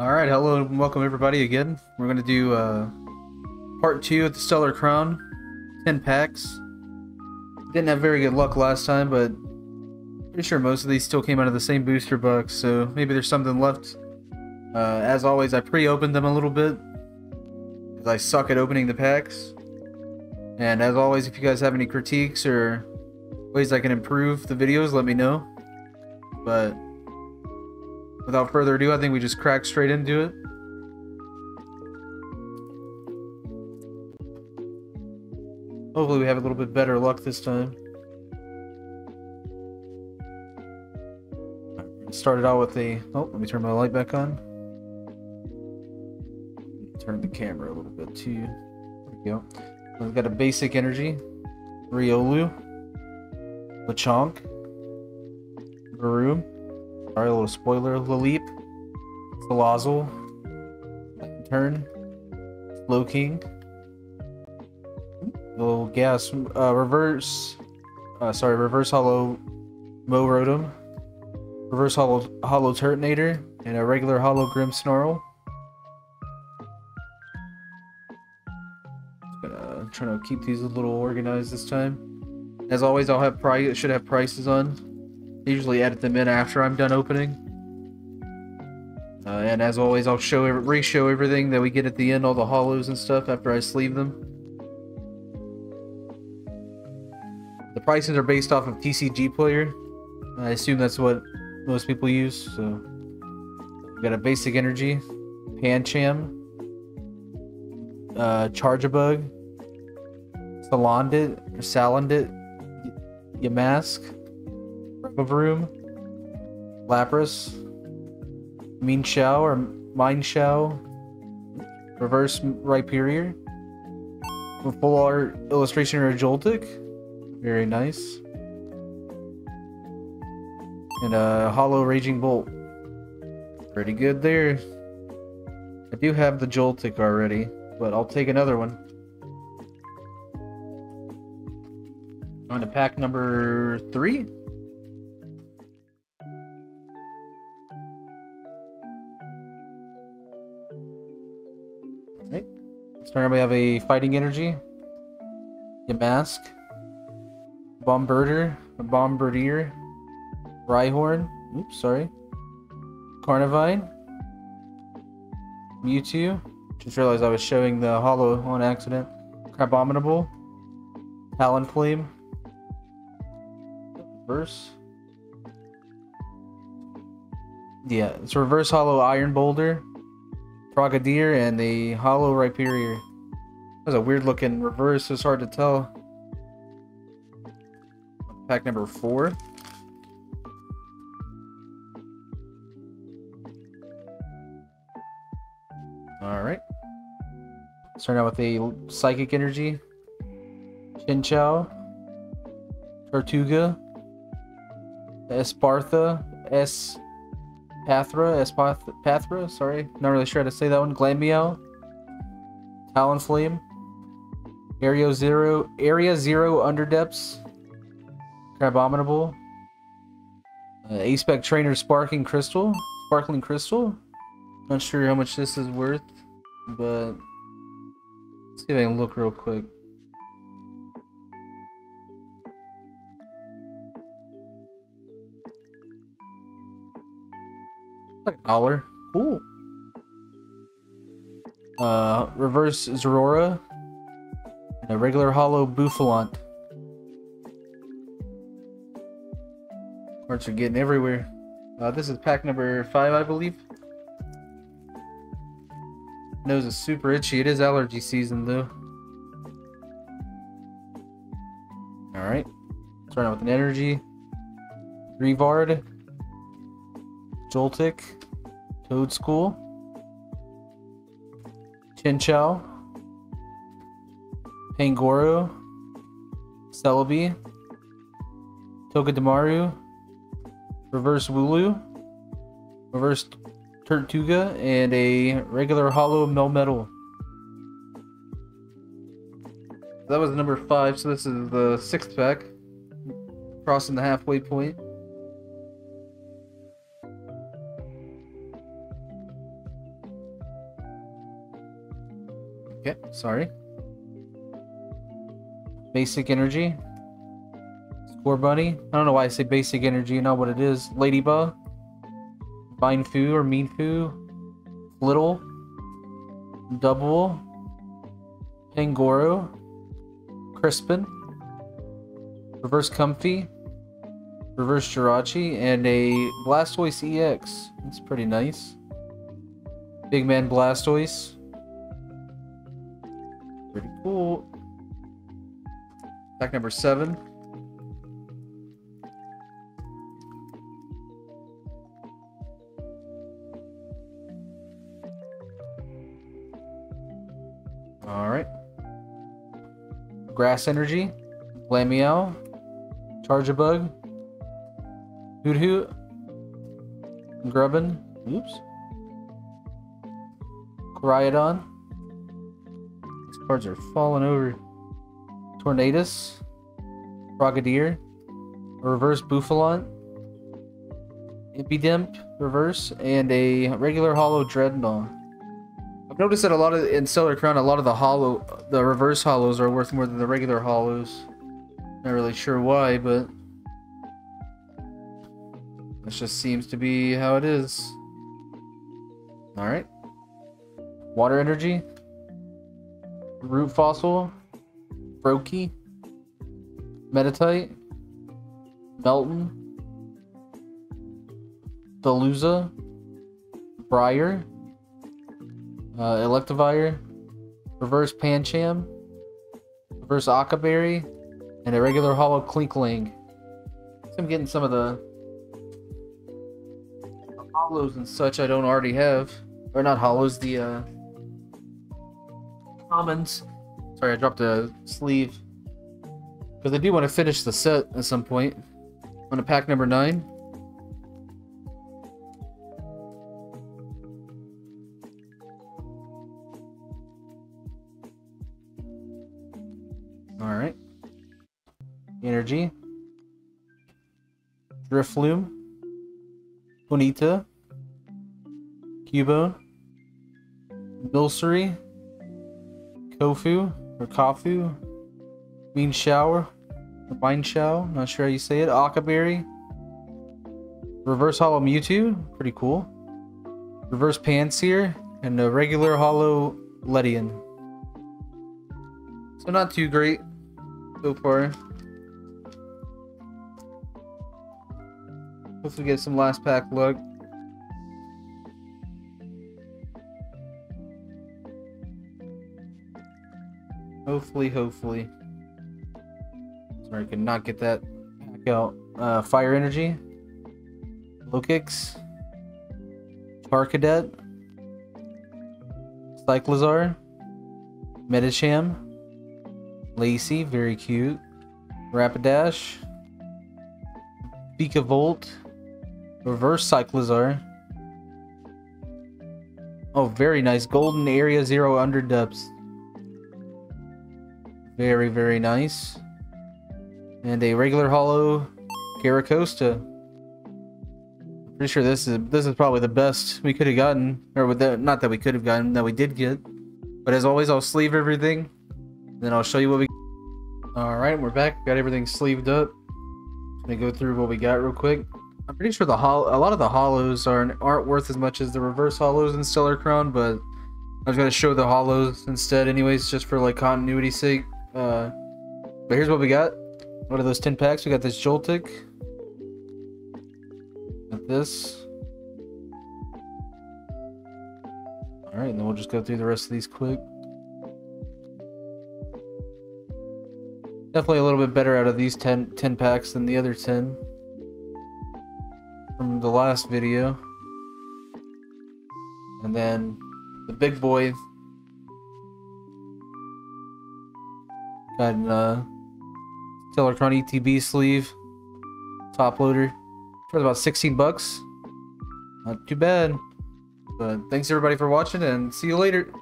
All right, hello and welcome everybody again. We're to do uh, part two of the Stellar Crown, 10 packs. Didn't have very good luck last time, but pretty sure most of these still came out of the same booster box, so maybe there's something left. Uh, as always, I pre-opened them a little bit, because I suck at opening the packs. And as always, if you guys have any critiques or ways I can improve the videos, let me know. But without further ado, I think we just crack straight into it. Hopefully we have a little bit better luck this time. Started out with the... Oh, let me turn my light back on. Turn the camera a little bit too. There we go. We've got a basic energy. Riolu. Lechonk. Varoom. Sorry, a little spoiler. Laleep. Salazzle. Turn. Slowking. Little gas. Uh, reverse. Uh, sorry, reverse hollow Mow Rotom. Reverse hollow hollow Turtonator. And a regular hollow Grimmsnarl. Gonna try to keep these a little organized this time. As always, I'll have price. Should have prices on. Usually edit them in after I'm done opening. Uh, and as always, I'll show re-show everything that we get at the end, all the hollows and stuff after I sleeve them. The prices are based off of TCG Player. I assume that's what most people use. So we got a basic energy, Pancham, uh, Charjabug, Salandit, Salandit, Yamask, Revavroom, Lapras, Mean Shao or Mind Shao, Reverse Rhyperior, Full Art Illustration or Joltik, very nice, and a Hollow Raging Bolt, pretty good there. I do have the Joltik already, but I'll take another one. On to pack number three. Starting we have a fighting energy. A mask. Bombirdier. A bombardier. Rhyhorn. Oops, sorry. Carnivine. Mewtwo. Just realized I was showing the hollow on accident. Crabominable. Talonflame. Reverse. Yeah, it's reverse hollow Iron Boulder, Frogadier, and the hollow Rhyperior. was a weird looking reverse, it's hard to tell. Pack number four. Alright. Starting out with a Psychic Energy, Chinchou, Tortuga, Espartha, S. Pathra, Espath Pathra, sorry, not really sure how to say that one. Glammeow, Talonflame, Area Zero, Area Zero Underdepths, Crabominable, uh, ACE SPEC Trainer Sparking Crystal, Sparkling Crystal. Not sure how much this is worth, but let's see if I can look real quick. Like a dollar. Cool. Uh, reverse Zorora. And a regular hollow Bouffalant. Cards are getting everywhere. Uh, this is pack number five, I believe. Nose is super itchy. It is allergy season, though. Alright. Starting out with an energy. Revard. Joltik. Toedscool, Chinchou, Pangoro, Celebi, Togedemaru, Reverse Wooloo, Reverse Tortuga, and a regular Hollow Melmetal. That was number five, so this is the sixth pack. Crossing the halfway point. Okay, sorry. Basic energy. Scorbunny. I don't know why I say basic energy, not what it is. Ladybug. Vine Foo or Mean Foo. Little. Double. Pangoro. Crispin. Reverse Comfey. Reverse Jirachi. And a Blastoise EX. That's pretty nice. Big Man Blastoise. Pretty cool. Pack number seven. Alright. Grass Energy. Lamiao. Charjabug. Hoothoot. Grubbin. Oops. Koraidon. Cards are falling over. Tornadus. Frogadier. Reverse Bouffalant. Impidimp, reverse, and a regular hollow Dreadnought. I've noticed that a lot of in Stellar Crown, a lot of the hollow, the reverse hollows are worth more than the regular hollows. Not really sure why, but this just seems to be how it is. All right. Water energy. Root fossil. Brokey. Metatite. Meltan. Delusa. Briar. Uh, Electivire. Reverse Pancham. Reverse Akaberry. And a regular Hollow Clinkling. I'm getting some of the hollows and such I don't already have. Or not hollows, the uh, commons. Sorry, I dropped a sleeve. Because I do want to finish the set at some point. On to pack number 9. Alright. Energy. Drifloon. Bonita. Cubone. Milcery. Kofu. Or Kafu. Mean Shower. Vine Show. Not sure how you say it. Akaberry. Reverse Hollow Mewtwo. Pretty cool. Reverse Pansear. And a regular Hollow Ledian. So not too great so far. Hopefully get some last pack luck. Hopefully, hopefully. Sorry, I could not get that back out. Uh, fire energy. Low kicks. Charcadet. Cyclizar. Medicham. Lacey, very cute. Rapidash. Volt. Reverse Cyclizar. Oh, very nice. Golden Area Zero Under. Very, very nice. And a regular hollow Carracosta. Pretty sure this is this is probably the best we could have gotten. Or with that not that we could have gotten, that we did get. But as always, I'll sleeve everything. Then I'll show you what we Alright, we're back. Got everything sleeved up. Gonna go through what we got real quick. I'm pretty sure the hol a lot of the hollows aren't aren't worth as much as the reverse hollows in Stellar Crown, but I was gonna show the hollows instead anyways, just for like continuity's sake. Uh, but here's what we got. What are those 10 packs? We got this Joltik. Got this. Alright, and then we'll just go through the rest of these quick. Definitely a little bit better out of these 10, 10 packs than the other 10 from the last video. And then the big boy got an uh, Telectron ETB sleeve, top loader for about 16 bucks. Not too bad. But thanks everybody for watching and see you later.